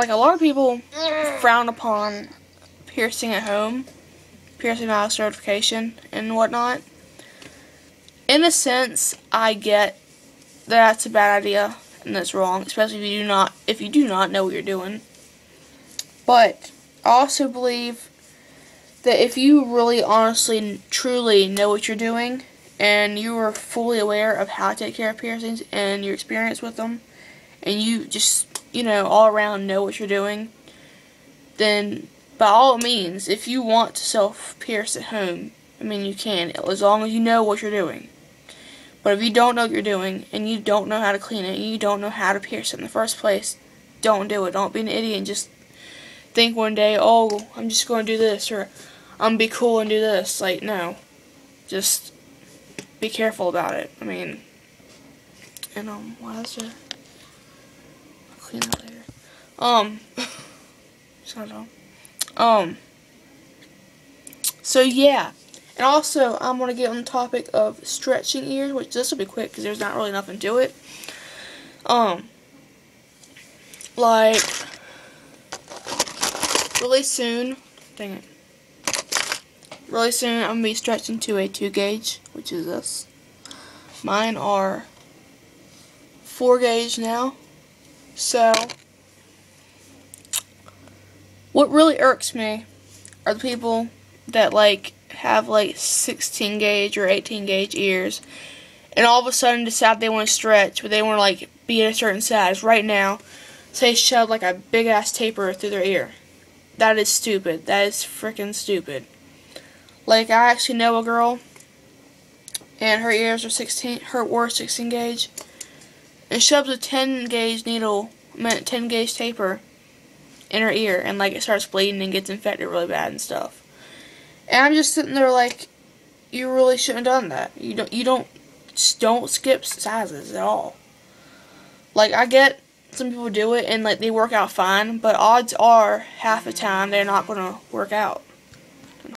like a lot of people mm. frown upon piercing at home, piercing without certification and whatnot. In a sense, I get that that's a bad idea and that's wrong, especially if you do not if you do not know what you're doing. But I also believe that if you really honestly truly know what you're doing and you are fully aware of how to take care of piercings and your experience with them and you just you know all around know what you're doing then by all means if you want to self pierce at home I mean you can as long as you know what you're doing but if you don't know what you're doing and you don't know how to clean it and you don't know how to pierce it in the first place don't do it don't be an idiot and just think one day oh I'm just going to do this or I'm gonna be cool and do this like no just be careful about it. I mean, and um, it? I'll clean that later. Um, so um, so yeah, and also I'm gonna get on the topic of stretching ears, which this will be quick because there's not really nothing to it. Um, like really soon, dang it really soon I'm going to be stretching to a 2 gauge, which is this. Mine are 4 gauge now. So, what really irks me are the people that like have like 16 gauge or 18 gauge ears and all of a sudden decide they want to stretch but they want to like be at a certain size. Right now say shove like a big ass taper through their ear. That is stupid. That is freaking stupid. Like, I actually know a girl, and her ears are 16, her were 16 gauge, and shoves a 10 gauge needle, meant 10 gauge taper, in her ear, and like it starts bleeding and gets infected really bad and stuff. And I'm just sitting there like, you really shouldn't have done that. You don't, you don't, don't skip sizes at all. Like, I get some people do it and like they work out fine, but odds are half the time they're not to work out.